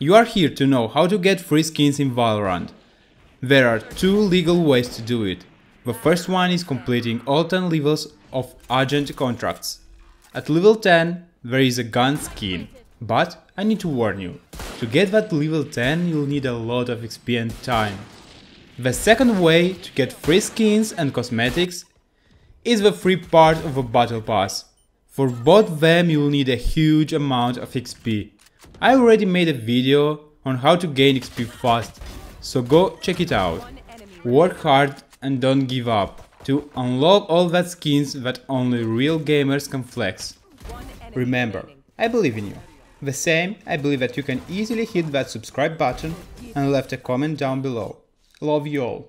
You are here to know how to get free skins in Valorant. There are two legal ways to do it. The first one is completing all 10 levels of agent contracts. At level 10 there is a gun skin, but I need to warn you, to get that level 10 you'll need a lot of XP and time. The second way to get free skins and cosmetics is the free part of a battle pass. For both them you will need a huge amount of XP. I already made a video on how to gain XP fast, so go check it out. Work hard and don't give up to unlock all that skins that only real gamers can flex. Remember, I believe in you. The same, I believe that you can easily hit that subscribe button and left a comment down below. Love you all.